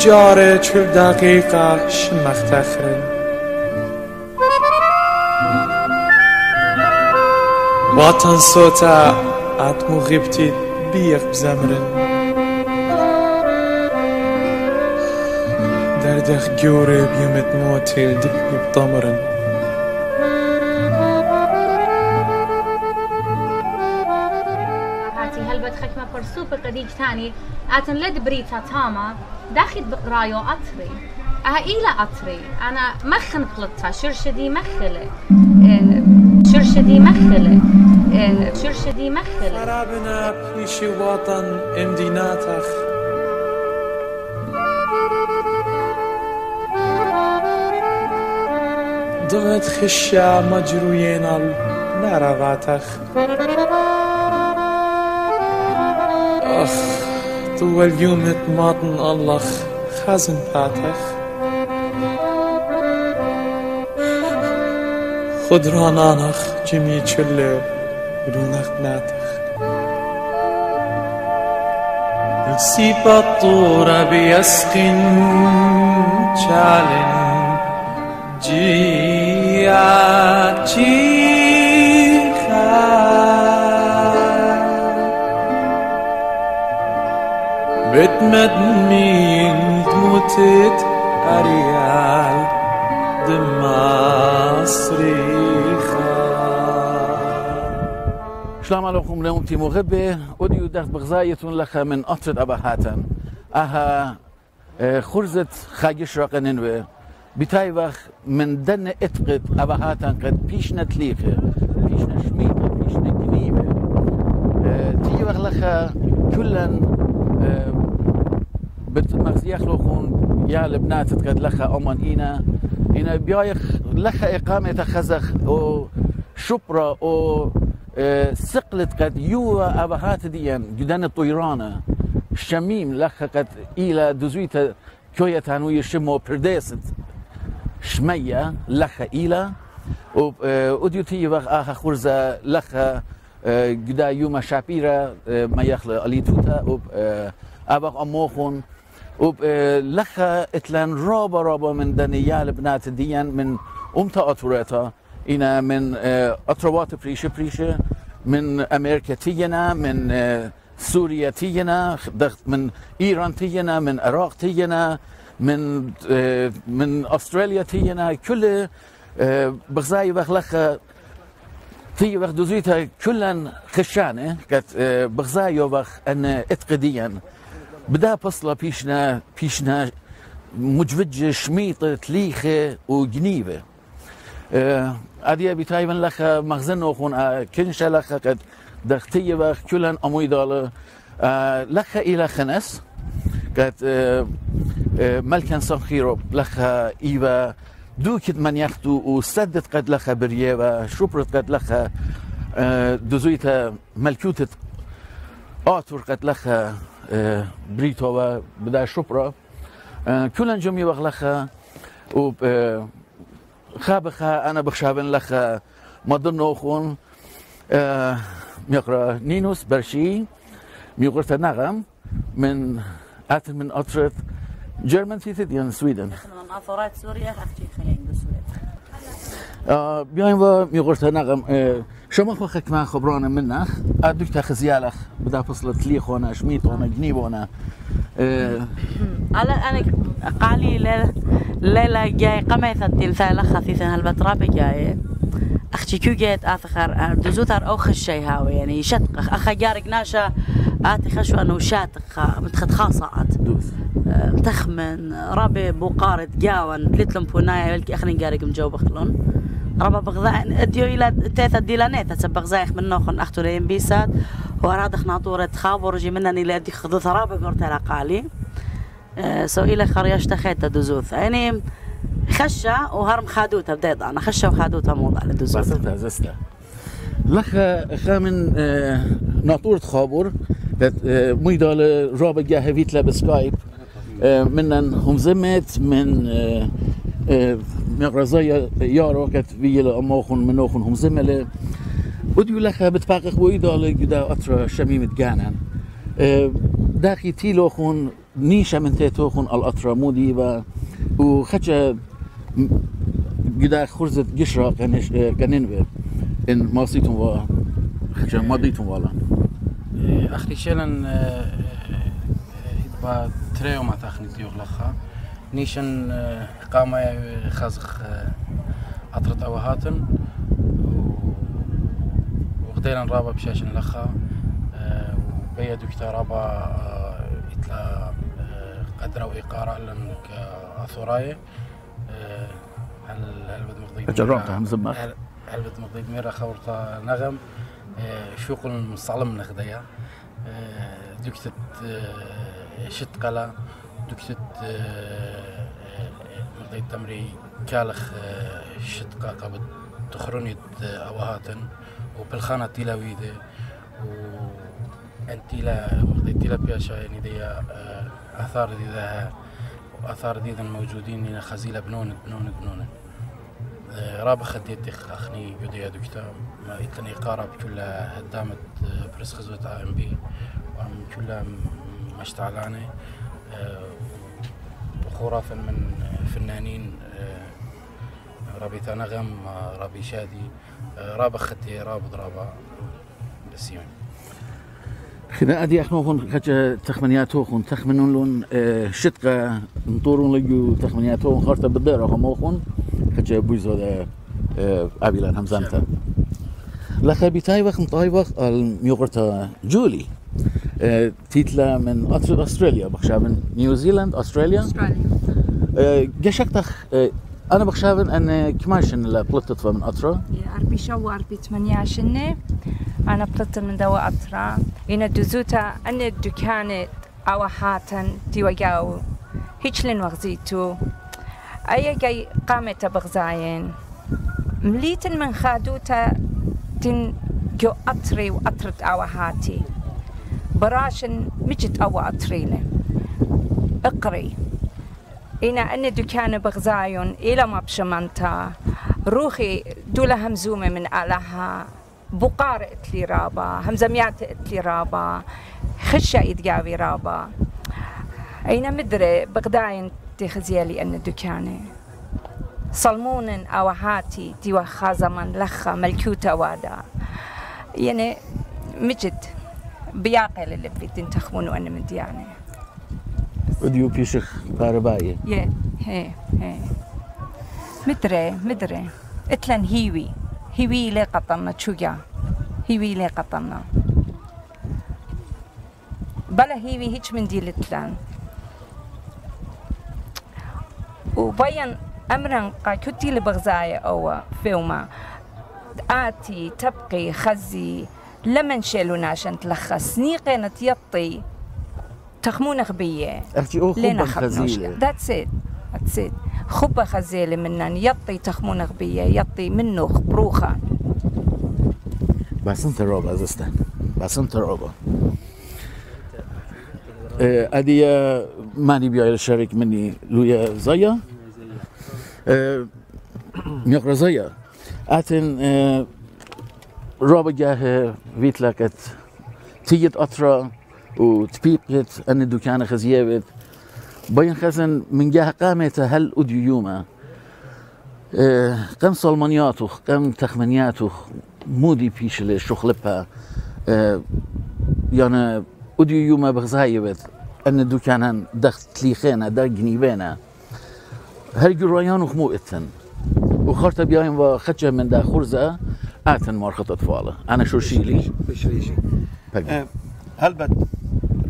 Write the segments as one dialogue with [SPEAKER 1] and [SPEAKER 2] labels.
[SPEAKER 1] دمي بجارة شو دقيقة شمخ تخرن وطن صوتا عتمو غيبتي بيخ بزمرن دردخ جوري بيومت موتي لدبي بطمرن
[SPEAKER 2] هاتي هلبت خكمة فرسوب قديج تاني آتن لد بريتا تاما. داخل بقرايو أطري. أها إلى أطري. أنا مخن خلطها شرشدي مخلة. آه، شرشدي مخلة. آه، شرشدي مخلة.
[SPEAKER 1] خرابنا بيشي وطن امديناتخ ضغط خشا مجروين النارواتخ أخ. طول يوم ماطن الله خازن باتخ خضرانانخ جميع شلب بدونخ ناتخ يسيب الطور بيسقن شالن جيا جيخا بتمدمين تموتت أريال دماصريخا
[SPEAKER 3] سلام عليكم لهم تيمو غبة أوديو دخت بغزاية لك من أطرد أبا هاتن أها آه، خرزة خاجش بتاي وخ من دن اتقد أبا هاتن قد بيشنا تليخة بيشنا شميطة بيشنا جنيبة آه، تيجي وخ لك كلا آه، بت مغزيخ لخون يا لبنات قد لك أمان إينا. إينا بيايخ لك إقامة خزخ أو شبرا أو آه، سقلت قد يوا أبهات ديان جدان الطيرانة شميم لك قد إلى دزويتا كوية تانوي شمو برديست. شمية لك إلى وديو تي وغ آخا خورزة لك جدا يوم شابيرا آه، ما يخلى أليتوتا أبغ أموخون. لك إتلان رابا رابا من دنيال بنات ديان من أمتا أطوريتا إنا من آه، أطروات بريشة بريشة. من أمريكا تينا من آه، سوريا تينا من إيران تينا من العراق تينا من آه، من أستراليا تينا. كل بغزاي بخلخ في وقت دوزيتا كلن خشانة كت بغزايو بخ أن اتقديا بدأ بصلة بيشنا بيشنا مجوجة شميطة تليخة وجنيبة. آه، أدي أبي تايمن لك مخزن وخون آه، كنشة لك قد دختية بخ كلن أموي دالة. آه، لك إلى خنس قد آه، آه، ملكن صنخيرو لك إيبا. دوكت من يختو وسدت قد لك بريبا شبرت قد لك آه، دزويتا ملكوتة آتور قد لك آه، بريتو بدا شبرا. آه، كلن جميع بغلخة و آه، خابخة أنا بخشابن لخ مدن أخون آه، ميقرا نينوس برشي ميقرا نغم من أتن من أطرت جيرمان سيتيديان سويدن.
[SPEAKER 4] من أثرات سوريا أختي خلينا بسوريا
[SPEAKER 3] بیایم و میگرت نقم شما خو خکم خبرانه منه ادوک تخزیالخ بدا فصل تلی خونه شمیتونه جنیبونه آه،
[SPEAKER 4] أنا أنا قالي ليلة ليلة جاي قميثة تمثال خفيفة هالبترابة جاي أختي كيو جيت آثخر دزوتر أو خشي هاوي يعني شتق أخا جارق ناشا آتي خشو أنو شاتق متخد خاصات تخمن رابي بوقارد جاون تلتلم بونايا يلكي أخرين جارق مجاوب خلون ربا بغذاء اديو إلى تيتا ديلانيتا تسبغ زايخ من نوخن اختو لين بيسات وراد خناطورة خابور جي منن إلى دي خذو ثرابة قرتها قالي. آه، سو إلى خرياش تخيتا دزوث يعني خشة وهرم خادوتا بديت أنا خشة وخادوتا موضع لدزوث
[SPEAKER 3] بسطة زستا لخ خامن آه، ناطورة خابور. dat uh, moeidale Robert Jahavitla beskype uh, من هم زمت من uh, uh, مغرزايا يار وقت ويلا أماخن منوخن هم زملة وديو لك بتفاقق ويدا لجدا أطرا شميمة جانان داخي تيلوخن نيشا من الأطرا مودي و وخدش جدا خرزت جشرا كننبه إن ماصيتم و خدش ماضيتم ولا
[SPEAKER 5] أخي شلن با تريو ما تاخني تيوغ لخا نيشن قاما خازخ أطرت أوهاتن وغدينا رابا بشاشن لخا وبيا دكتور رابا إتلا قدرة وإقارة لأنك أثوراي هل هل بد مقضي
[SPEAKER 3] جربتها هم زمخ
[SPEAKER 5] هل بد مقضي ميرا؟ خورتا نغم. شوق المصالم نخديا دكتت شت قلا دكتت مقضي تمري كالخ شت قابد تخرنيت أوهاتن وبالخانة تيلاويدة و انتيلا مقضي تيلا بياشا يعني دي آثار دي ذا وآثار دي ذا موجودين خزيلة بنون بنون بنون رابع خديت أخني يوديا دكتا ما إتلني قارب كلها هدامت برس خزوة إم بي وأم كلها مشتعلانة. وخرافا من فنانين رابي تنغم رابي شادي رابع خدي رابط رابع بس يعني
[SPEAKER 3] خنا ادي خون خج تخمنياتو خون تخمنون لون شتقة نطورون لجو تخمنياتو خارطة بالدير اخو خون خج بويزو دا أبيلان همزانتا. لخا بتاي وقت طاي وقت الميوغرتا جولي. تيتلا من أستراليا بخشا من نيوزيلاند أستراليا.
[SPEAKER 6] أستراليا.
[SPEAKER 3] جشكتخ أنا بخشابن أن كماشن لا بلطت من أطرا.
[SPEAKER 6] أربي شو ثمانية شنة أنا بلطت من دوا أطرا. إن دزوتا أن الدكانة أو هاتن تيوجاو هيجلن وغزيتو. أي جاي قامت بغزاين. مليتن من خادوتا تن جو أطري وأطرت أو هاتي براشن مجت أو أطريله اقري إنا أن دكان بغزايون إلى ما بشمنتا. روحي دولا همزومة من آلها بقار إتلي رابا. همزميات إتلي رابا. خشة إدقاوي رابا. أين مدري بغداين تخزيالي أن دكاني. صلمون أو هاتي تيوا خازمان لخا ملكوتا وادا. يعني مجد بياقل اللي بيتين تخمونوا أنا من دياني
[SPEAKER 3] وديو بيشخ كهربائي
[SPEAKER 6] يه هي هي. مدري مدري. اتلن هيوي. هيوي لي قطنا تشوجا هيوي لي قطنا بلا هيوي هيك من دي اتلن وبين امرا قا كنتي لبغزايا أو فيوما. آتي تبقي خزي لمن شيلو ناشن تلخص. نيقي يطي تخمون
[SPEAKER 3] أو
[SPEAKER 6] لنا
[SPEAKER 3] خبا
[SPEAKER 6] خبنوش
[SPEAKER 3] خزيلة.
[SPEAKER 6] ذاتس ات ذاتس ات خبة خزيلة منن يطي تخمون غبية يطي منه بروخة
[SPEAKER 3] بس انت روبا زستان بس انت روبا ادي ماني بيا الشريك مني لويا زيا ميقرا زيا اتن روبا جاه فيتلاكت تيجت اطرا وتبيقت ان الدكان خزيابت بين خزن من جاه قامت هل اديو يوما كم صلمانياتو كم تخمنياتو مودي بيش الشخلبها يعني اديو يوما بغزايبت ان الدكان دخت تليخينا دا جنيبينا هل جريان وخمو اتن وخرت بياين وخدشة من دا خرزة اتن مرخط اطفاله أنا شو شيلي
[SPEAKER 7] بشريشي
[SPEAKER 3] بقى.
[SPEAKER 7] آه، هلبت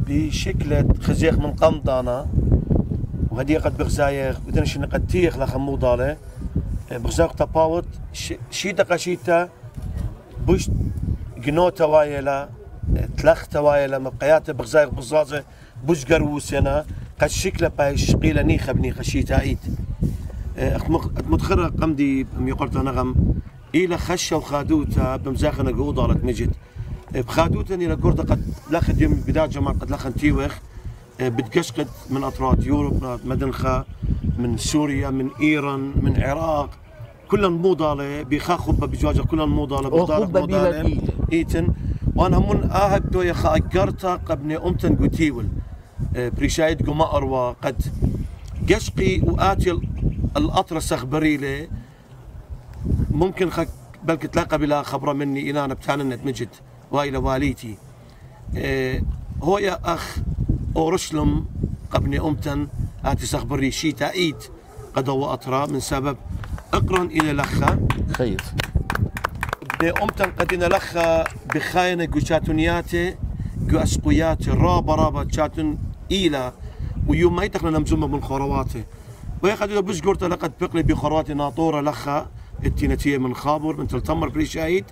[SPEAKER 7] بشكل خزيق من قمضانا وهدي قد بغزايق بدنا شنو قد تيخ لخمو ضالة بغزايق تباوت ش- شيتا قشيتا بوش جنوتا وايلا تلختا وايلا مبقيات بغزايق بزازة بوش قروسنا قد شكله باي شقيلة نيخة بنيخة شيتا إيت. متخرة قمدي ميقرتا نغم إلى خشة وخادوتا بمزاخنا قوضة لك مجد. بخادوتا إلى قرطة قد لخد يوم بداية جمال قد لخن تيوخ. آه، بتقشقد من أطراف يوروب مدنخه من سوريا من إيران من العراق كلهم مو ضالة بخا
[SPEAKER 3] خبة
[SPEAKER 7] مو
[SPEAKER 3] بلا
[SPEAKER 7] ضالة.
[SPEAKER 3] إيلة.
[SPEAKER 7] إيتن. وأنا همون اهب دو يخا اقرتا قبني أمتن قتيول. آه، بريشايد قما اروى قد. قشقي واتي ال- القطر السخبريله ممكن خك بلك تلاقى بلا خبرة مني. إنا أنا بتاننت مجد. وايلة واليتي آه، هو يا أخ أورشلم قبني أمتن. اتي سخبري شي تايت قد هو اطرا من سبب اقرن إلى لخه
[SPEAKER 3] خير.
[SPEAKER 7] بي أمتن قدنا لخا. بخاينة قشاتونياتي قاسقوياتي رابا رابا تشاتون إيلا. ويوم ما يتقنا نمزومة من خرواتي ويا قد بس قرت لقد بقلي بخرواتي ناطورة لخا التينتية من خابر من تلتمر بريشايد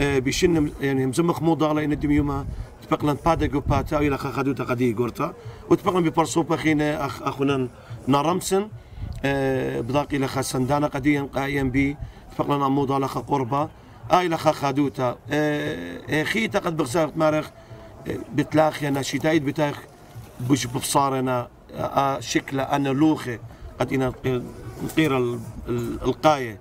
[SPEAKER 7] آه، بشن يعني مزمخ مو ضالة إن دم يوما تبقلن بادا باتا إلى خا خدوتا قدي قرتا. وتبقلن ببرسوبا خينا أخ أخونا نارمسن آه، بضاقي لخا سندانا قديا قايم بي. تبقلن أموضة لخا قربة. آي لخا خادوتا آه، خيتا قد بغساق مارخ آه، بتلاخي أنا شتايد بتاخ بوش ببصارنا آه، شكله أنا لوخي. قد إنا نقير ال- ال- القاية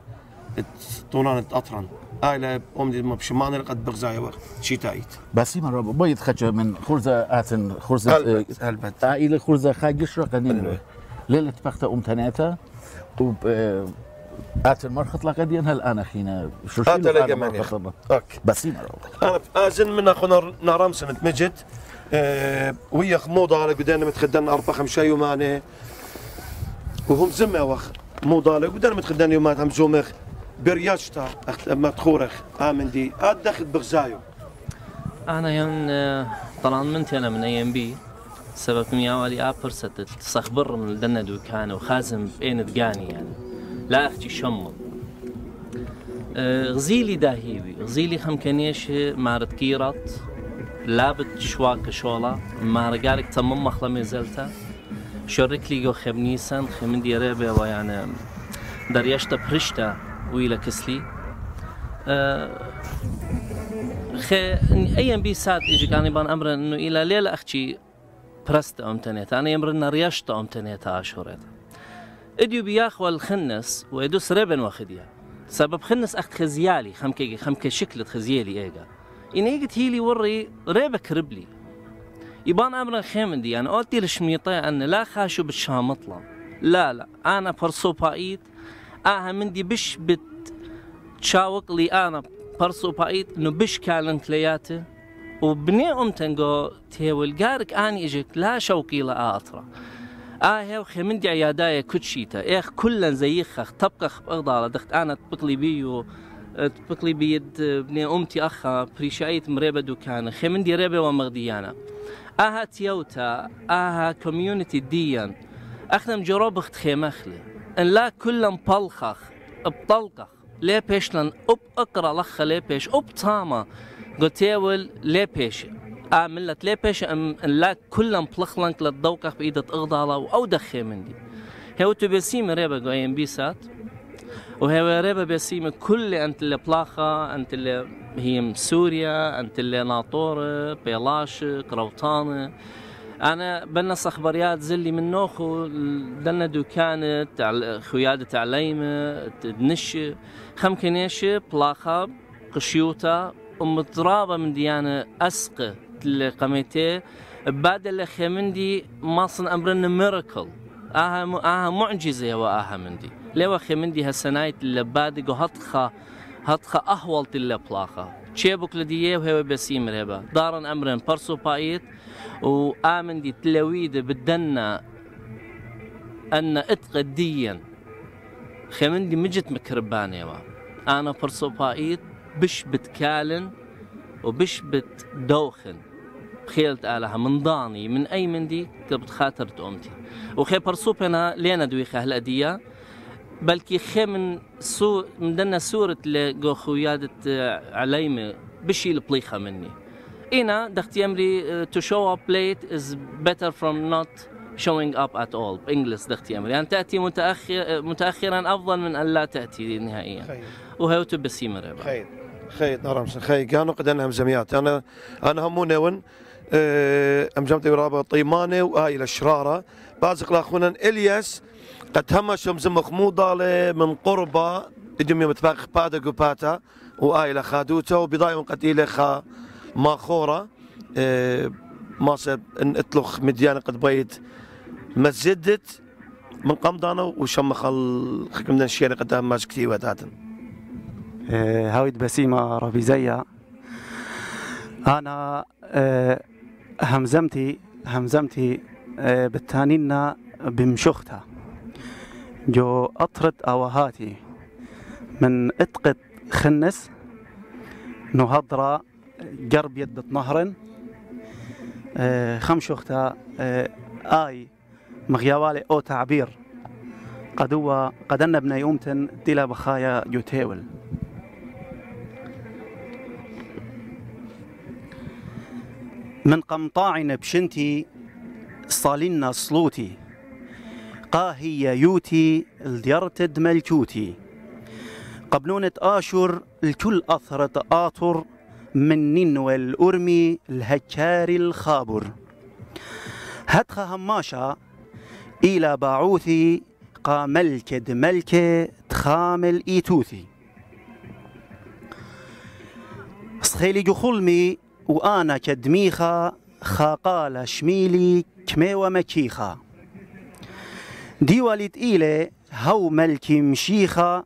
[SPEAKER 7] طولان أطرن آي لا أمدي ما بشمان قد بغزايا وقت شتايد
[SPEAKER 3] باسيما رب بيض خجة من خرزة آتن خرزة
[SPEAKER 7] هلبت. هلبت
[SPEAKER 3] عائلة خرزة خاجش رقنين
[SPEAKER 7] أيوة.
[SPEAKER 3] ليلة بخت أم تناتا وب آتن مرخط لقدين هل أنا خينا شو
[SPEAKER 7] لا
[SPEAKER 3] أنا. مرخط
[SPEAKER 7] أوكي.
[SPEAKER 3] باسيما رب
[SPEAKER 7] أنا ازن من اخونا نارمسن تمجد. آه، وهي خموضة على قدرنا متخدنا أربع خمسة يومانه وهم زمة وخ موضة قدرنا متخدنا يومات هم زومخ. برياشتا ما تخورخ. آمن دي. هاد دخل بغزايو.
[SPEAKER 8] أنا ين طبعا منتي أنا من أي إم بي. سبب مياوالي أبرست تصخبر من الدنة دوكان وخازم بين دقاني يعني. لا أختي شم غزيلي داهيوي. غزيلي خم كنيش مارت كيرت لابت شواك شولا. مارقالك تمم مخلا ميزلتا شرك لي جو خبنيسان خمن دي ريبه ويعني دريشتا برشتا ويلا كسلي. أه خي اي ام بي سات إجي كان يبان أمر إنه إلى ليلة أختي برست أمتنيت. أنا يمرنا ريشت أمتنيت اشهرت إديو بياخ والخنس ويدوس ربن واخديا سبب خنس خزيالي خمكي خمكي شكلت خزيالي ايجا إن ايجت هيلي وري ريبك ربلي. يبان أمر خيمن دي أنا قلت الشميطه أن لا خاشو بالشامطله لا لا. أنا برسو بايت آها مندي بش بت تشاوق لي أنا برسو بايت انه بش كالن كلياته وبني امتنجو تيول قارك آني إجيك لا شوقي لا اطرا آه وخي من دي عيادايا كوتشيتا إخ كلن زيخخ. تبقخ بغضالة دخت أنا تبقلي بيو. تبقلي بيد بني أمتي أخا بريشايت مريبة دوكان خي من دي ريبة ومغديانا. آها تيوتا آها كوميونيتي ديان. أخنم جروب اخت خيمخلي إن لا كلن بلخخ بطلقخ. ليه بيش لن أب أقرأ لخ ليه بيش أب تاما. قلتيول ليه بيش عملت ليه بيش أم إن لا كلن بلخلنك لتدوقخ بإيدة اغضالة أو دخي من دي هو تبسيم ريبا جو ايم بي سات وهي ريبا بسيمة كل أنت اللي بلاخة أنت اللي هي من سوريا أنت اللي ناطورة بيلاش كروطانة أنا بنص اخباريات زلي من نوخو دنا دوكانة خيادة عليمة تدنش خم كنيش بلاخة قشيوتا ومترابة من ديانة أسقة القميتي بعد اللي خيمندي ماصن امرنا ميراكل آها م- آها معجزة وآها مندي. ليوا خيمندي هالسنايت اللي بادق وهطخة هطخة اهولت اللي بلاخة. تشيبك لدية وهو بسيم ريبا دارن أمرن برسو بايت وآمن دي تلويد بدنا أن اتقديا خمن دي مجت مكرباني وا أنا برسو بايت بش بتكالن وبش بتدوخن. بخيلت آلها من ضاني من أي من دي كبت خاطرت أمتي وخي برسوبنا لينا دويخة هالأدية بلكي خي من سو من دنا سورة لقو خويادة آه، عليمة بشي البليخة مني. إنا دخت يمري to show up late is better from not showing up at all. بإنجلس دخت يمري. أن تأتي متأخر متأخرا أفضل من أن لا تأتي نهائيا.
[SPEAKER 7] خير.
[SPEAKER 8] وهو تبسيم ريبا
[SPEAKER 7] خير. خير. نرمسن خير. كانوا قد أنهم زميات أنا أنا همو آه، أمجمتي رابع طيمانة وآي الشرارة بازق لاخونا إلياس قد همش مزم مخموضة من قربة إدم يوم تباق بادا قباتا وآي لخادوتا وبضايم قد إلي خا ماخورة آه، ماسب إن إطلق مديانة قد بيت مزدت من قمضانا وشمخ الخكم الشيء قد ماش كتير وداتن
[SPEAKER 9] آه، هاويد بسيمة ربيزية أنا آه، همزمتي همزمتي آه، بالتانينا بمشختها جو أطرت أوهاتي من اتقت خنس نهضرة قرب يد نهر خمشختها آي مغيوالي أو تعبير قدوة قدنا بنا يومتن تلا بخايا جوتيول من قمطاعنا بشنتي صالنا صلوتي قاهي يوتي الديرتد ملكوتي قبلونة آشر الكل أثرت آطر من ننوى الأرمي الهكاري الخابر. هدخ هماشا إلى باعوثي قاملك دملك تخامل إيتوثي. صخيلي جخلمي وأنا كدميخة خاقال شميلي كمي ومكيخة. ديوالي تقيلة هو ملكي مشيخة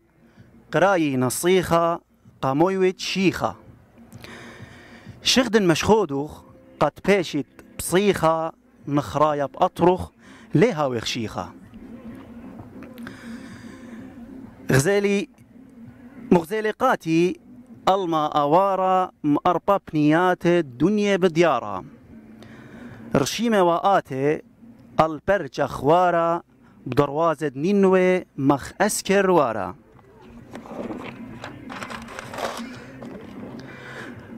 [SPEAKER 9] قراي نصيخة قامويوت شيخة. شغد مشخودوخ قد بيشت بصيخة نخرايا بأطرخ ليها وخشيخة غزالي مغزالقاتي الما أوارا مأربا بنيات الدنيا بديارا. رشيمة وآتي البرج أخوارا بدروازة نينوي مخ أسكر وارا.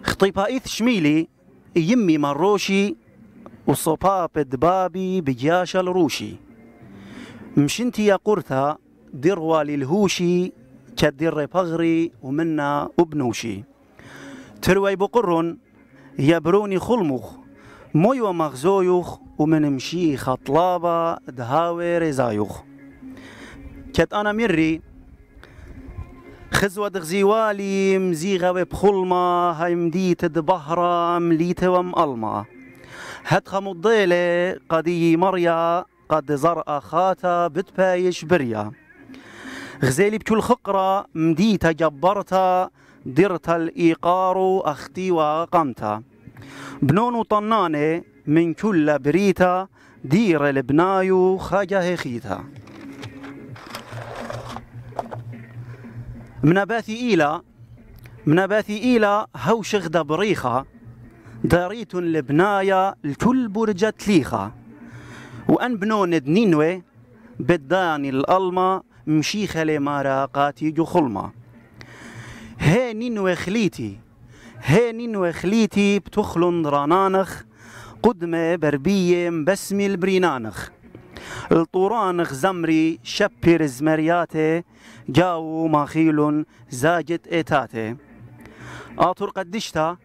[SPEAKER 9] خطيبايث شميلي يمي مروشي وصباب دبابي بجياش الروشي. مشنتي يا قرثة دروا للهوشي كدر بغري ومنا وبنوشي تروي بقرن يبروني خلمخ. موي ومغزويخ ومن مشيخ طلابة دهاوي رزايخ كت أنا مري خزوة دغزيوالي مزيغة بخلمة هاي مديت دبهرة مليتة ومألمة هدخ مضيلة قدي مريا قد زرع خاتا بتبايش بريا. غزالي بكل خقرة مديتا جبرتا درت الإيقار أختي وقمتا بنون وطنانة من كل بريتا دير البنايو خاجه خيتا مناباثي إيلا مناباثي إيلا هو شغدة بريخة داريت لبنايا الكل برجة ليخة وأن بنون دنينوي بداني الألمة مشيخة لماراقاتي جو خلمة خليتي هي نينوي خليتي بتخلن رانانخ قدمة بربية مبسمي البرينانخ. الطورانخ زمري شبير زمرياتي جاو ماخيل زاجت ايتاتي آطر قدشتا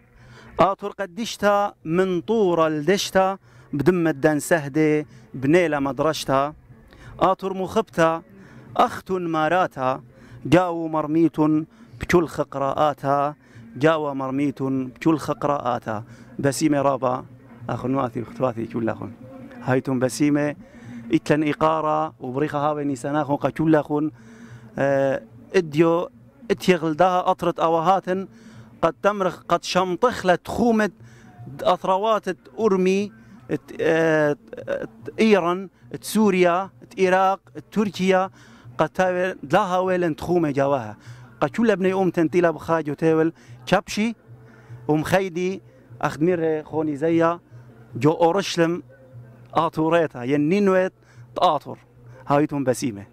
[SPEAKER 9] آطر قدشتا من طور الدشتا بدم الدن سهدي بنيلة مدرشتا. آطر مخبتا أخت ماراتا جاو مرميت بكل خقراءاتا جاو مرميت بكل خقراءاتا. بسيمة رابا أخو نواتي وختواتي كل أخون. هايتم بسيمة إتلن إقارة وبريخة هاوي نيساناخون قا أخون. آه إديو اتيغلدها أطرت أوهاتن قد تمرخ قد شمطخلت خومة أثروات أرمي آه، إيران سوريا العراق تركيا. قد تاول لها ويلن تخومة جواها قد كل ابن يوم تنتيلا بخاجو تاول كبشي ومخيدي أخدمير خوني زيا جو أورشلم آتوريتا ينينويت تآطر هايتون بسيمة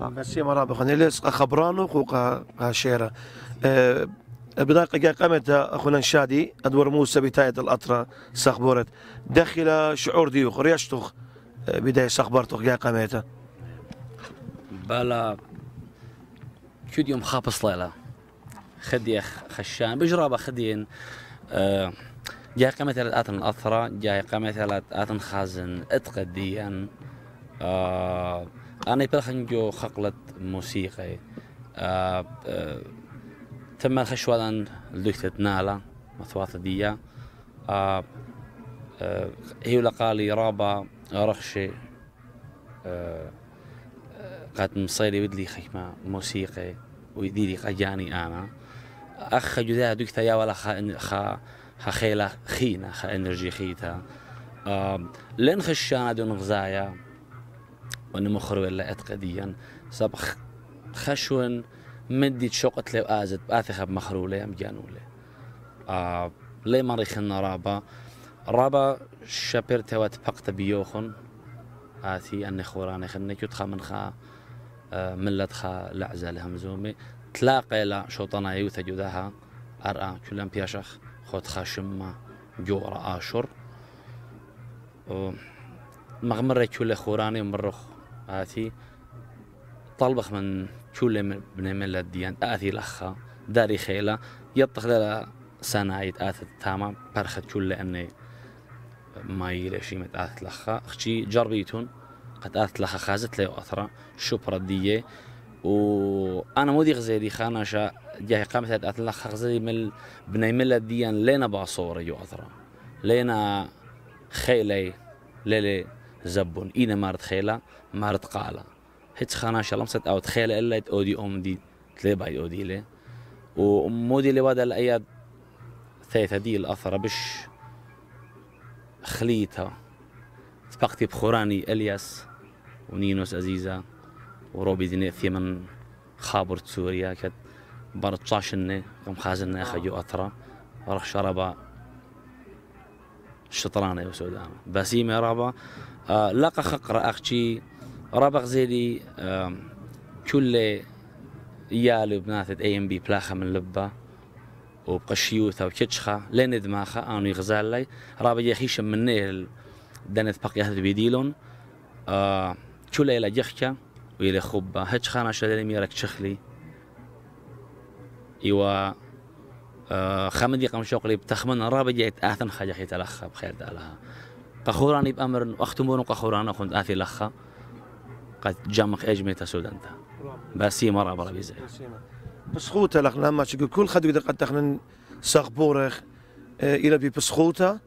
[SPEAKER 7] بسيمة رابع خوني لس خبرانو خوقا شيرة أه بداية جا قامت أخونا شادي أدور موسى بتاية الأطرة سخبورت. داخل شعور ديوخ ريشتوخ بداية سخبرتوخ جا قامت
[SPEAKER 10] بالا كود يوم خابص ليلة خديخ خشان بجرابة خدين آه جاي قمة آتن الأثرة جاي قمة آتن خازن. اتقديا. آه أنا بلخن جو خقلة موسيقى. آه آه تم الخشوة لدكتة نالا مثواث ديا. آه آه هي لقالي رابا رخشي. آه قد مصيري بدلي خيمة موسيقى ويديري قجاني أنا. أخ جدا دكتا يا ولا خا خا خيلا خينا خا إنرجي خيتا. آه لين خشانا دون غزايا وأنا مخرو ولا أتقديا سبخ خشون مدي شوقت لي آزت آثخة بمخرولة أم جانولة آه لي مري خلنا رابا. رابا شابرت واتفقت بيوخن. خلني كنت خا من خا آه ملت خا لعزة لهمزومي تلاقي لا شوطنا يوث جدها أرأى كلام بيشخ خود خا شما جورا آشر مغمرة كل خوراني مرخ آتي. طلبخ من كل بن ملة ديان آتي لخا داري خيلة يطخ لها سنايت آتت تاما برخت كل أني ما يلشي مت آتت لخا. أختي جربيتون قد آتت لخا خازت لي أثرة شبرة دية. وأنا مودي غزيري خانا شا جاي قامت آتت لخا. غزيري مل بني ملة ديان لينا باصورة يو أثرة لينا خيلي ليلي زبون. إينا مارت خيلة مارت قالة. هيت خانا شا لمست أو تخيلة إلا أودي أم دي تلي باي أودي لي. ومودي اللي ودا الأياد ثيثة دي الأثرة بش خليتها. تبقتي بخوراني إلياس ونينوس عزيزة وروبي ديني في من خابر سوريا كت برد طاشني قم خازن خجو أثرة ورخ شربا شطرانة وسودان بسيمة رابا آه لقى خقر أختي. رابق زيدي آه كل يالي بناثة اي ام بي بلاخة من لبا. وبقشيوثا وكتشخا لين دماخا آنو يغزال لي. رابا يخيش من نيل دانت بقي هذا بيديلون آه كل إلى جخكا وإلى خبا هتش خانا شدني ميرك تشخلي. إيوا آه خمدي قم شوقلي بتخمن رابا جيت آثن خجا خي تلخا بخير دالها قخوراني بأمر أختمون قخوران أخوند آثي لخا قد جامخ إجمي تسودنتا باسي مرة برا بيزي
[SPEAKER 7] بسخوتة لك لما شكل كل خد قد قد تخنن ساخبورخ إلى بي بسخوتة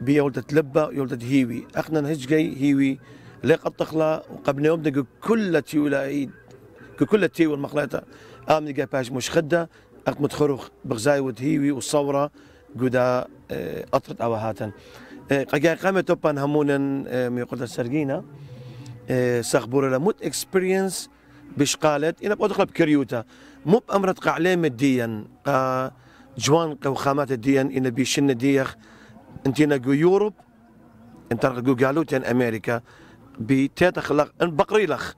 [SPEAKER 7] بي يولد لبا يولد هيوي. أخنا نهج جاي هيوي اللي قد تخلا وقبل يوم دقو كل تيولا عيد كل تيو المخلطة آمن جاي باش مش خدة أخت متخرخ بغزاي ود هيوي والصورة قدا أطرد أوهاتن قجا قامت توبان همونا ميقول السرقينا ساخبورة لموت بش قالت إنا بقول بكريوتا مو بأمرت قاعلين مديا قا جوان قو خامات الديان إن بيشن ديخ انتينا جو يوروب انت جو قالوت ان أمريكا بتيتا خلق إن بقري لخ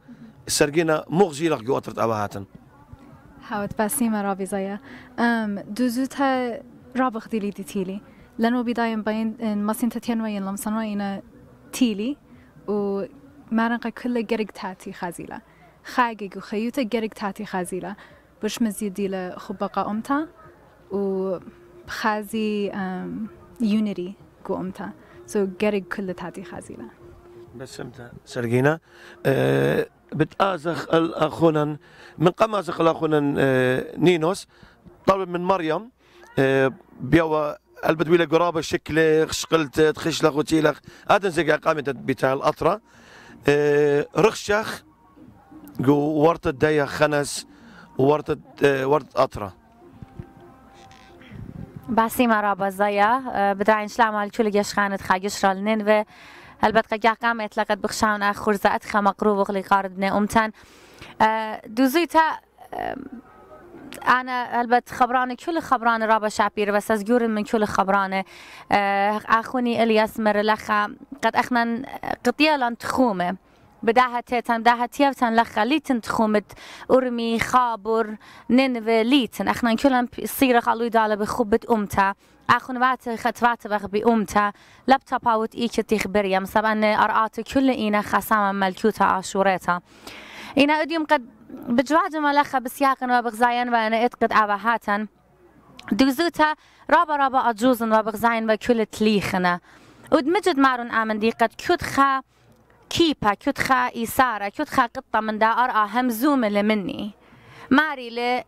[SPEAKER 7] سرقينا مغزي لخ جو أطرت أبهاتن
[SPEAKER 11] حاوت بسيمة رابي زيا أم دوزوتها رابخ ديلي دي تيلي. لأنه بداية بين ماسين تتين وين لمسان وين تيلي و مارنقا كل جرق تاتي خازيلة خاقق وخيوتا جرق تاتي خازيلة بش مزيد ديلا خبقة أمتا و بخازي يونيتي جو أمتا. سو جرق كل تاتي خازيلة
[SPEAKER 7] بس إمتى سرقينا أه بتآزخ الأخونا من قمازخ الأخونا أه نينوس طلب من مريم أه بيوا البدويلة قرابة شكلة شقلت تخش لخ وتيلخ هذا زي قامة بتاع الأطرة رخشخ جو ورطة دايا خنس ورطة أه ورطة أطرة
[SPEAKER 12] باسيما رابا زيا بدراين شلعمال كل يشخانت خايش رالنين هلبت قجا قامت لقد بخشان اخر زات خا مقروب غلي قارد امتان دوزيتا آنا هلبت خبرانة كل خبرانة رابا شعبير بس ازجور من كل خبرانة اخوني الياس مر لخا قد اخنا قطيلا تخومه بداها تيتن بداها تيفتن لخا. ليتن تخومت أرمي خابر نينوي ليتن. أخنا كلهم صيرة قالوا دالة بخبت أمتا. أخون وقت خطوات بخ بأمتا لابتوب آوت إيش تخبريا مسبب ارآت كل إينا خسامة ملكوتا عاشوريتا إينا أديم قد بجواج ملخا بسياقا وبغزايا وأنا إتقد ابهاتن دوزوتا رابا رابا أجوزن وبغزاين وكل تليخنا ودمجد مارون آمن دي قد كدخا كيبا كدخا إسارة كدخا قطة من دا أرأى همزومة لمني ماري ل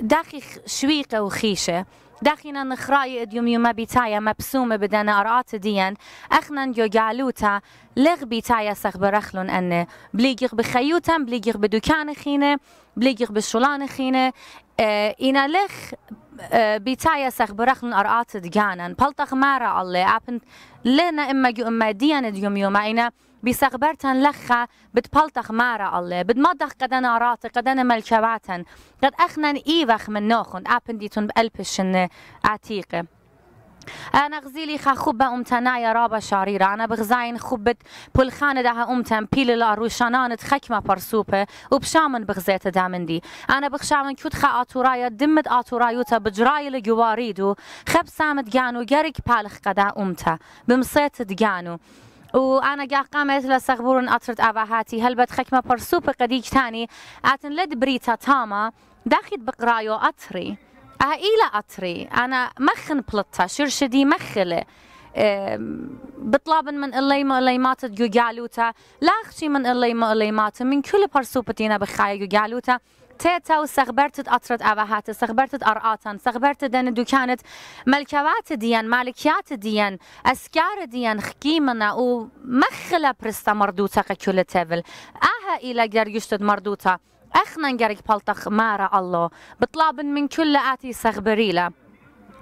[SPEAKER 12] داخي شويقة وخيشة. داخينا نخراي إديوم يوما بيتايا مبسومة بدنا أرآت ديان. أخنا نجو جعلوتا لغ بيتايا سخ برخلون أنه. بليجيغ بخيوتا بليجيغ بدكان خينة بليجيغ بالشولان خينة. آه إنا لغ بيتايا سخ برخلون أرآت دجانا بلطخ مارا الله أبن لنا إما جو إما ديان ديوم يوما إنا بسغبرتن لخا بتبلطخ مارا الله بدمضخ قدنا رات قدنا ملكباتن قد أخنا إيوخ من نوخن أبن ديتون بقلبشن عتيقة أنا غزيلي خا خبة أمتنا يا رابا شاريرة. أنا بغزاين خبة بلخانة دها أمتن بيل لا روشانان تخكمة برسوبة وبشامن بغزيت دامندي. أنا بخشامن كود خا آتورايا دمت آتورايوتا بجراي لجواريدو خب سامت جانو جارك بالخ قدا أمتا. بمصيت دجانو وأنا قا قامت لسغبورن أطرت أباهاتي هل بتخكمة برسوبة قديج تاني أتن لد بريتا تاما. داخل بقرايو أطري إلى أطري. أنا مخن بلطة شرشدي مخلة. بطلابن من اللي ما اللي مات لا أخشي من اللي ما اللي مات من كل برسوبتينا بخايا جالوتا. تيتا وسخبرت أطرت أباهات سخبرت أرآتن سخبرت دن دكانت ملكوات ديان مالكيات ديان أسكار ديان خكيمنا ومخلة برستا مردوتا كل تيفل. أها إلى جريشتد مردوتا. أخنا نجرك بلطخ مارا الله. بطلابن من كل آتي سخبريلا.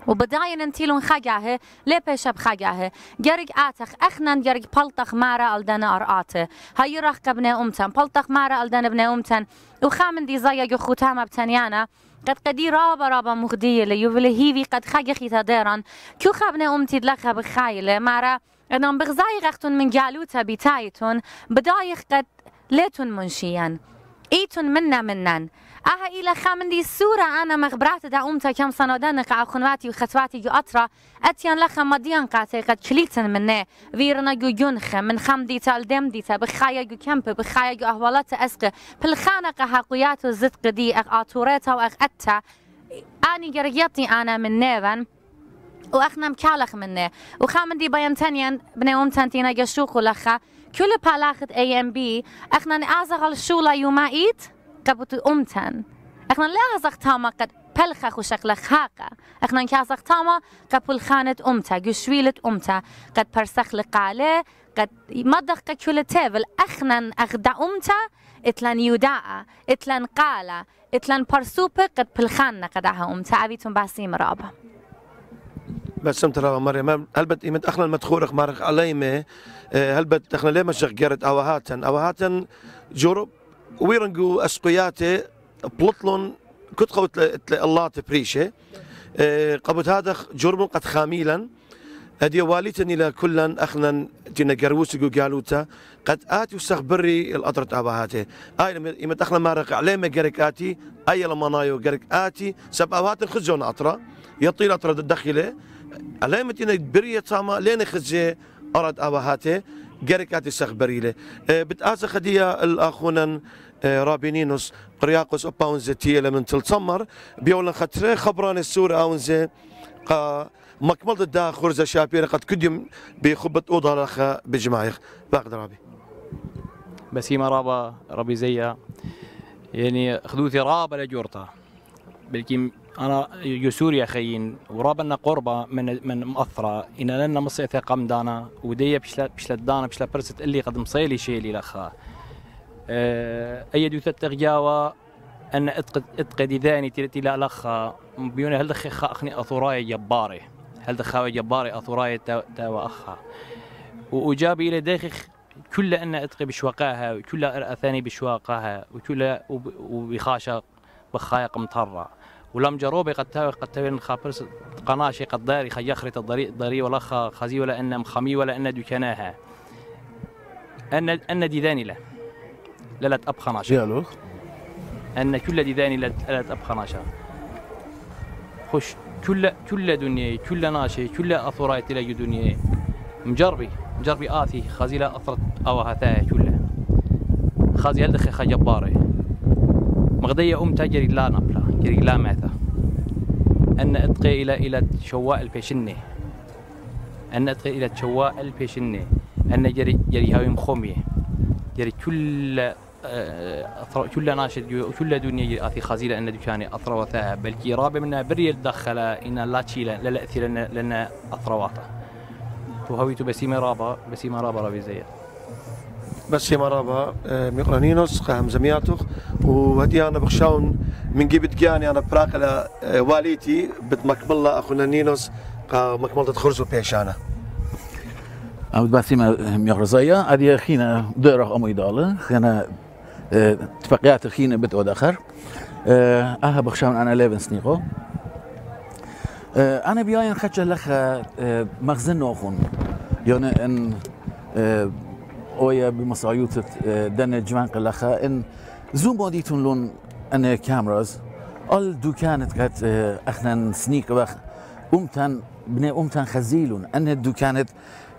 [SPEAKER 12] وبداية انتيلون خجاه لي بيشب خجاه جرج آتخ أخنا جرج بلطخ مارا ألدنا أرآته هاي رخ ابن أمتن. بلطخ مارا ألدنا ابن أمتن. وخامن دي زيا جو ختامة بتنيانا قد قدي رابا رابا مغدية ليوفلي هيفي قد خجخي تديران كو خبنا أمتي لخا بخايلة مارا انهم بغزاي غختون من جالوتا بتايتون بدايخ قد ليتون منشيان. ايتون منا منن أها إلى خامندي السورة أنا مغبرات دا أمتا كم سنة دنق على خنواتي وخسواتي جو أطرا. أتيان لخا مديان قاتي قد كليتن منه. فيرنا جو ينخ من خم ديتا الدم ديتا بخايا جو كمب بخايا جو أهوالات أسق. بالخانق حقيات الزدق دي أغ اتوريتا واغ أتا. آني جريتي أنا من نيفن واخنا مكالخ منه. وخامندي بيان تانيان بني أمتان تينا جشوخو لخا. كل بالاخت اي ام بي اخنا ازغل شولا يومايت قبط امتن اخنا لا ازغ تاما قد بلخخ وشكل خاقة اخنا كازغ تاما قبل خانة امتا قشويلة امتا قد برسخ لقالة قد مدخ كل تيفل اخنا اخدا امتا اتلان يوداء اتلان قالة اتلان برسوبة قد بلخانة قدها امتا ابيتم باسيم رابا
[SPEAKER 7] بس سمت مريم. هل بد إيمت أخنا المدخورخ مارخ عليمة؟ هل بد أخنا ليه مشغ جرت أوهاتن أوهاتن جورب ويرنجو أسقياتي بلطلون كنت قوت الله تبريشة. قبل هذا جرم قد خاميلا. هدي واليتني إلى كلا أخنا تينا جروسكو قالوتا قد آتي وسخبري الأطرت أباهاتي آي لما أخنا مارق عليما جرك آتي. أي لما نايو جرك آتي. سب أباهات خزون أطرا. يطيل أطرا الداخلة عليما تينا برية تاما لين خزي أرد أباهاتي جرك آتي سخبري له بتآسى خدية الأخونا رابينينوس قرياقوس أباونزي تي لمن تلتصمر بيولا خطري خبران السورة أونزي قا مكمل الدا خرزة شابيرة قد كديم بخبة أوضة لخا بجماعيخ. باقد رابي.
[SPEAKER 13] بسيمة رابا ربي زيا. يعني خذوثي رابا لجورتا. بلكي أنا يسوريا خيين ورابنا قربة من من مأثرة إن لنا مصيثة قم دانا ودي بشلا بشلا دانا بشلا برست اللي قد مصيلي شيلي لخا أه أي دو تغجاوا أن اتقد إتقد ذاني تلتي لا لخا بيوني هل دخي خا أخني أثوراي جباري؟ هل دخاوي جباري أثوراي تا, وأخا وأجابي إلى داخخ كل أن أتقي بشواقاها وكل أثاني بشواقاها وكل وبخاشة بخايق مطرة. ولم جروبي قد تاوي قد تاوي خابرس قناشي قد داري خيخرت الضري ضري ولا خزي ولا أن مخمي ولا أن دكناها أن أن ديداني له. لا أبخى ناشا أن كل ديداني لا أبخى ناشا خش كل كل دنيا كل ناشي كل أثورات إلى دنيا. مجربي. مجربي آثي. خزيلة أثرت أو هثايا كلها خازي هلدخي خجباري مغدية أم تجري لا نبلا لا ماثا أن أتقي إلى إلى شواء البيشنة أن أتقي إلى شواء البيشنة أن جري جري هاوي مخومية جري كل آه، أثر كل ناشد كل دنيا أثي خزيلة أن دكاني أثروتها بل كي رابع منا بري الدخل إن لا تشيل لا أثير لنا لنا أثرواته وهويت بسيمة رابا بسيمة رابا رابي زي
[SPEAKER 7] بس مرابا آه، ميقرانينوس قام زمياتوخ وهدي أنا بخشاون من جيبت جاني أنا براقلة آه، واليتي بت مكملة اخونا نينوس قا مكملة خرزو بيشانا
[SPEAKER 3] أو باسيما ميغرزايا هذه خينا ديرة أمي دالة خينا آه، اتفاقيات خينا بت ودخر آه، أها بخشاون أنا ليفن سنيقو أنا بياين خدش لخ مخزن نوخون. يعني إن أويا بمصايوت دن جوان إن زوم بوديتون لون أن كاميراز. أل دوكانت قد آه، اخنا سنيك بخ. امتن بني امتن خزيلون. أن الدوكانت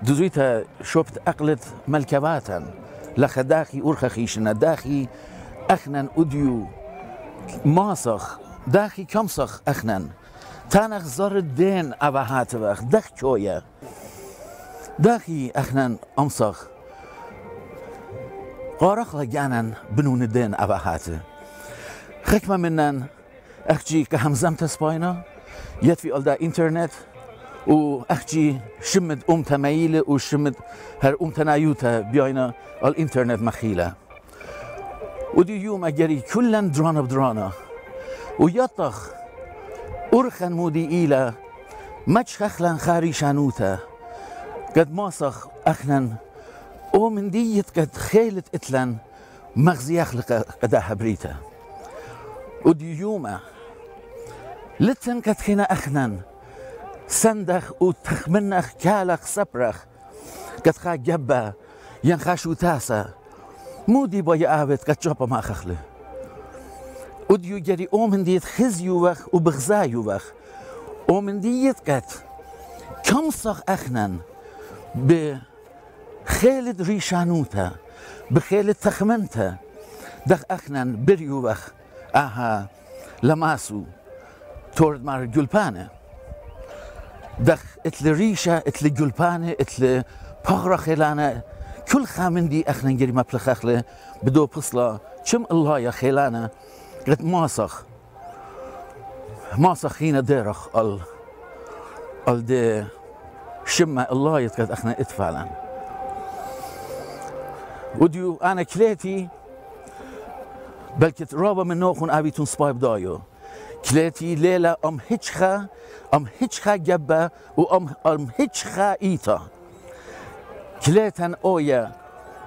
[SPEAKER 3] دوزيتا شوبت أقلت ملكباتا لخ داخي اورخ خيشنا. داخي اخنن اديو ماسخ داخي كمسخ اخنن تانخ زر الدين أبا هاتبخ. دخ كويا. داخي اخنن امسخ قارخ لجانن بنون الدين أبا هاته خكمة منن أخجي كهمزم تسباينا يتفي الدا إنترنت واخجي شمد أم تميلة وشمد هر أم تنايوتا بياينا الانترنت مخيلة. ودي يوم أجري كلن درانا بدرانا. ويطخ أرخن مودي إيلا مش خخلن خاري شانوتا. قد ماسخ أخنن أو من ديت قد خيلت اتلن مغزي يخلق قداها بريتا. ودي يوما لتن قد خينا أخنن سندخ وتخمنخ كالخ سبرخ. قد خا جبا ينخاشو تاسا. مودي باي آبت قد جابا ما خخله وديو جري اومن ديت خزيو وخ وبغزايو وخ اومن ديت قد كم صخ اخنن بخيلد ريشانوتا بخيلد تخمنتا دخ اخنن بريو وخ آها لماسو تورد مار جلبانة. دخ اتل ريشة اتل جلبانة اتل بغرة خيلانة. كل خامن دي اخنن جري مبلخخله بدو بصلا. شم الله يا خيلانة؟ قد ماسخ. ماسخ هنا ديرخ أل. أل دي شمة الله يتقد اخنا اتفعلا وديو أنا كليتي بلكت رابا من نوخون ابيتون سبايب دايو كليتي ليلة ام هيتشخا ام هيتشخا جبا وام ام هيتشخا ايتا كليتن اويا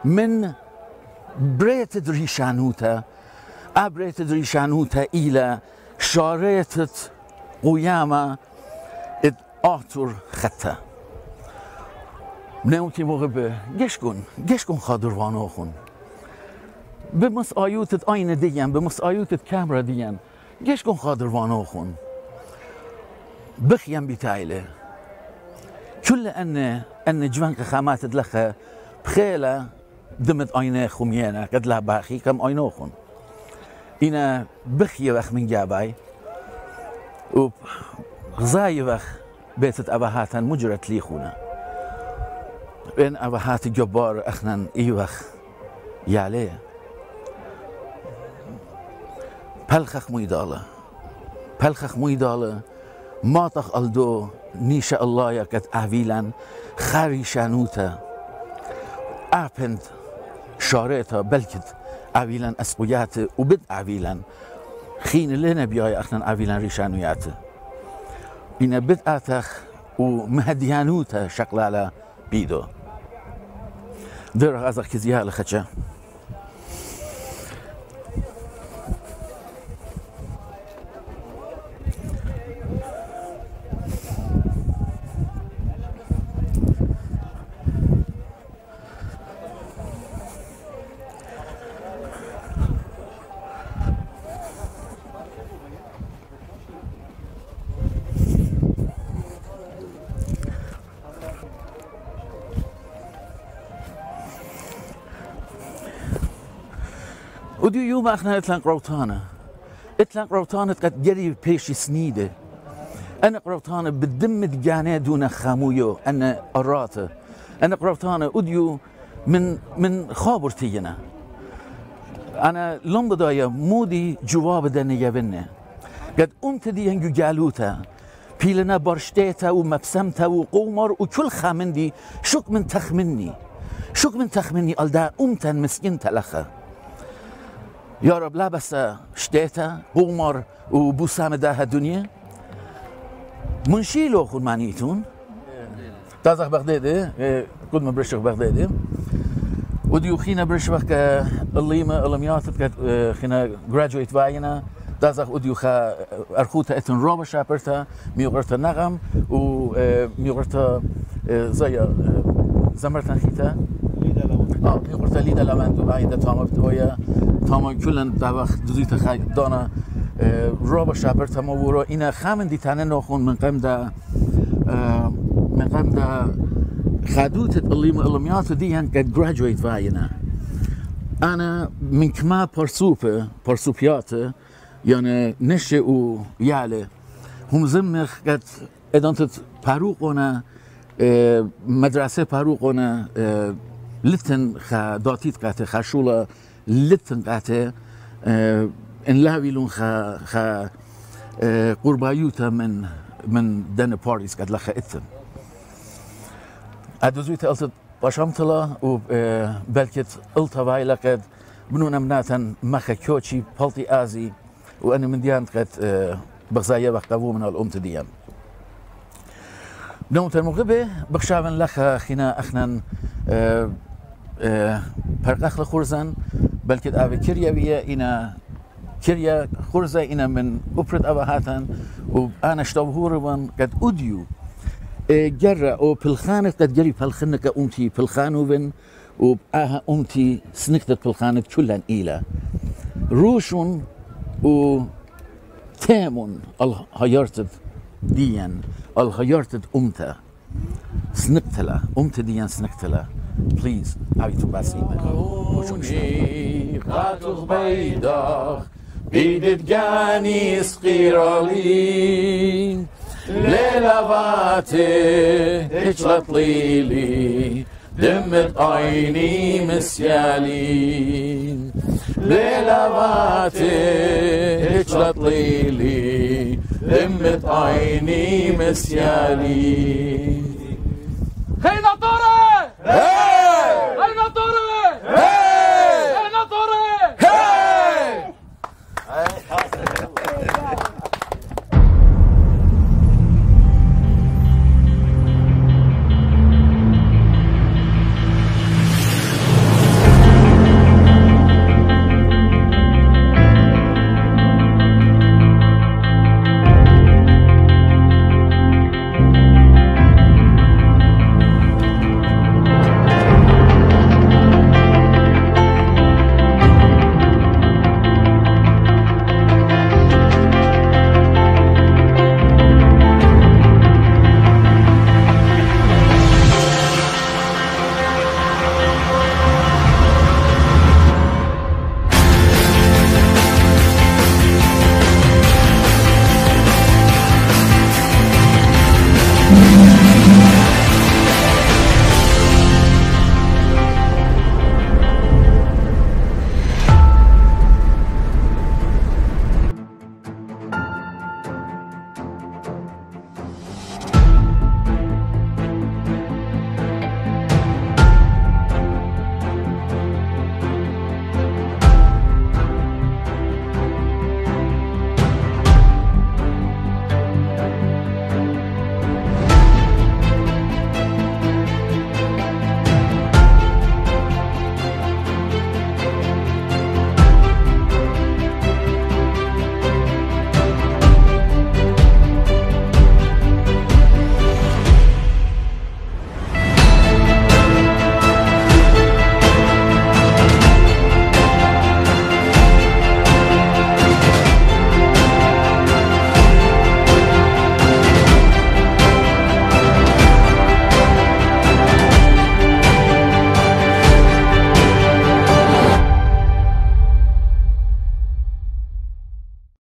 [SPEAKER 3] من بريت دريشانوتا أبريت دريشانوتا إلى شاريتت قيامة إد آتور خطة. بنوتي مغبة جشكون جشكون خادر وانوخون بمس آيوتت آينة ديان بمس آيوتت كاميرا ديان جشكون خادر وانوخون بخيان بتايلة كل أن أن جوانك خامات دلخة بخيلة دمت آينة خميانة قد لها باخي كم آينوخون اینا بخیه وقت من جابای و غزای وقت بيتت أبهاتن مجرت لي بين أبهات جبار أخنا إيوخ ياليه پلخخ مويدالة پلخخ مويدالة ما تخ ألدو. نيشا الله يكت أهويلا خاري شانوتا أبند شاريتا بلكت أويلا أسقيات وبد أويلا خين لنا بياي أخنا أويلا ريشانويات إن بد أتخ ومهديانوتا شقلالة بيدو. در هذا كزيها لخشة ودي يوم اخنا اتلانك روتانا اتلانك روتانا قد جري بيش سنيدة. أنا قربتانا بالدم دجاني دون خامويو أنا أراته أنا قربتانا أديو من من خابرتينا أنا لم بداية مودي جواب دنيا بنه قد أنت دي هنجو جالوتا. بيلنا برشتيتا ومبسمتا وقومر وكل خامندي شك من تخمني. شك من تخمني. ألدا أمتا مسكين تلخه يا رب لا بس شتيتا قومر وبوسام داها الدنيا. منشيلو خود معنيتون تازخ بغدادي كنت من برشخ بغدادي وديو خينا برشخ الليمة الليميات خينا graduate فاينا دازخ وديو خا أرخوتا إتن روبا شابرتا ميوغرتا نغم و ميوغرتا زي زمرتن خيتا. پیو بر فلید لامند و این دتام وقت های تام کلن تا وقت دویت خیلی دانا را با شابر تام و رو اینا خامن دی تنه نخون من قم ده من قم ده خدوت اولیم اولمیات و دیان که گرادویت وای نه. آن من کما پرسوپ پرسوپیاته یعنی نشی او یاله. هم زم خد ادانت پروقونه مدرسه پروقونه لتن خا داتيت قاته خشولة لتن قاته إن لاويلون خا خا قربايوتا من من دن باريس قد لخا اثن ادوزويت الت باشامتلا و بلكت ألتا بايلا قد بنونا مناتن مخا كوتشي بلتي آزي وأنا من ديان قد بغزايا بقبو من الام تديان نوم المغربة بخشابن لخا خنا اخنا فرق خورزن بلكت افي كيريا بيا أنا كريا خرزة إنا من أبرد أبهاتن وأنا شتوهور قد أديو جرى أو بالخانة قد جري بالخنة أمتي بالخانوبن وبآها أمتي سنكتت بالخانة كلها إيلا روشون و تامون الهيارتد ديان الهيارتد أمتا سنكتلا أمتا ديان سنكتلا بليز أبيتو باسيمة
[SPEAKER 14] غاتو بيداخ بيدت جاني صغيرالي ليلة هجلت ليلي دمت عيني مسيالي ليلة هجلت ليلي دمت عيني مسيالي
[SPEAKER 15] خينا Hey! Hey!